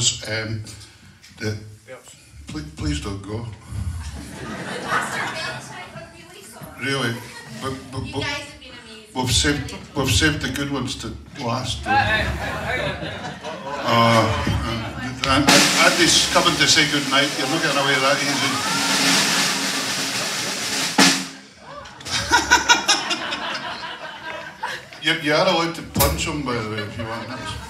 Um, the, please, please don't go. Really, but, but, You but guys have been amazing. we've saved we've saved the good ones to last. Uh, uh. Uh, and, and Andy's coming to say good night. You're not getting away that easy. you, you are allowed to punch him, by the way, if you want.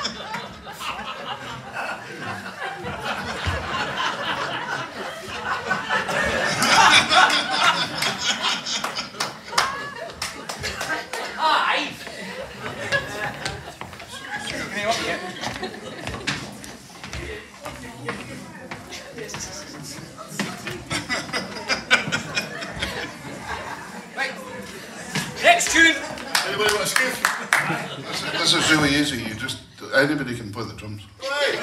really easy. You just anybody can play the drums. There you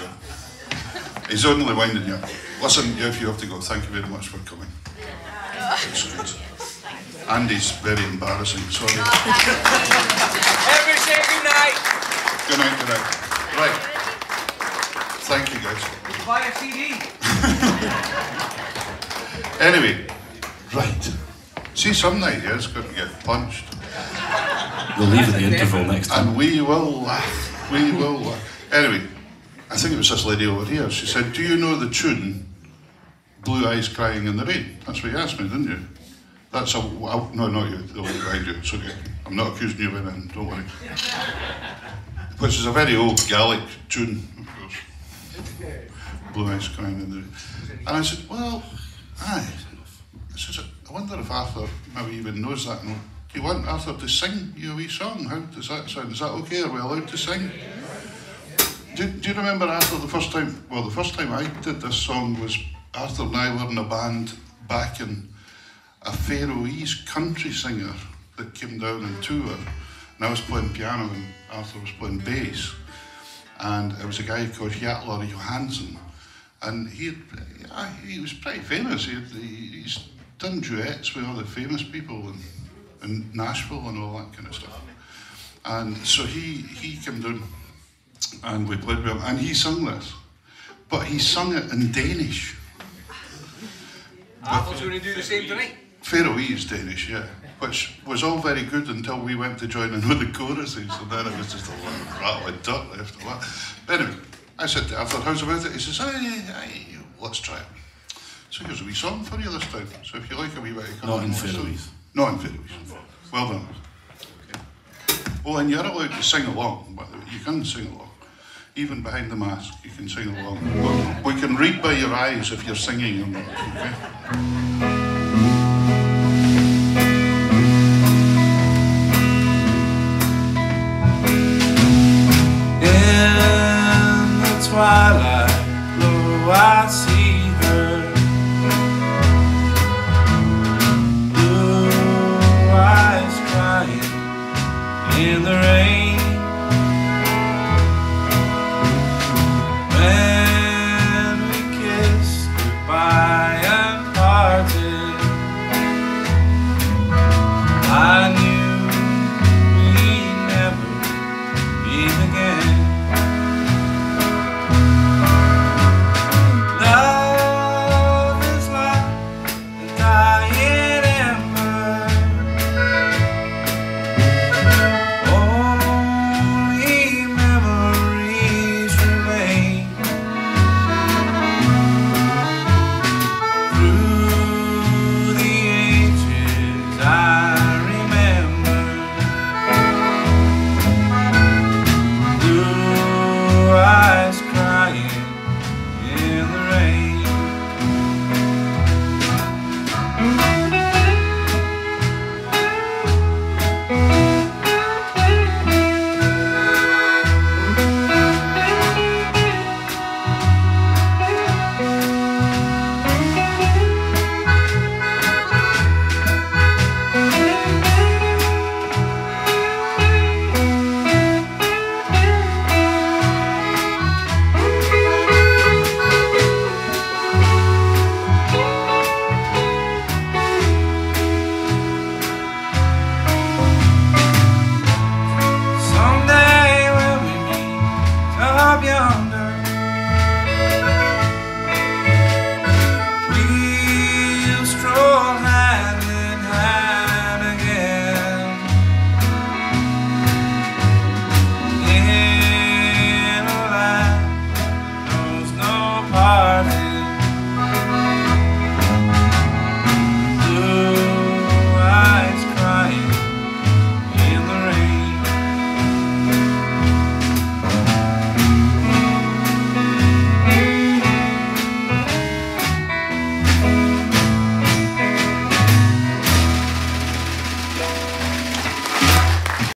go. He's only winding you. up. Listen, you if you have to go, thank you very much for coming. It's good. Andy's very embarrassing. Sorry. Everybody say good night. Good night. Good night. Right. Thank you, guys. Did you buy a CD? Anyway, right. See, some night yeah, it's going to get punched. We'll leave at the interval next time. And we will laugh. We will laugh. Anyway, I think it was this lady over here. She said, Do you know the tune Blue Eyes Crying in the Rain? That's what you asked me, didn't you? That's a. oh, No, not you. The lady behind you. It's okay. I'm not accusing you of anything. Don't worry. Which is a very old Gaelic tune, of course. Blue Eyes Crying in the Rain. And I said, Well, aye. I said, I wonder if Arthur maybe even knows that note. Do you want Arthur to sing you a wee song? How does that sound? Is that okay? Are we allowed to sing? Do, do you remember Arthur the first time? Well, the first time I did this song was Arthur and I were in a band back in a Faroese country singer that came down on tour. And I was playing piano and Arthur was playing bass. And it was a guy called Jatlar Johansson. And he, ah, he was pretty famous. He, he, he's done duets with other famous people in, in Nashville and all that kind of stuff. And so he, he came down and we played with him, and he sung this. But he sung it in Danish. Arthur's going to do the same tonight. Faroese Danish, yeah. Which was all very good until we went to join in with the choruses, and then it was just a lot rattle of dirt after that. But anyway, I said to Arthur, how's about it? He says, aye, aye, let's try it. So here's a wee song for you this time. So if you like a wee bit of Not in country, Faroese. Not in Faroese. Well done. Well, and you're allowed to sing along, by the way. You can sing along. Even behind the mask, you can sing along. We can read by your eyes if you're singing or not, okay?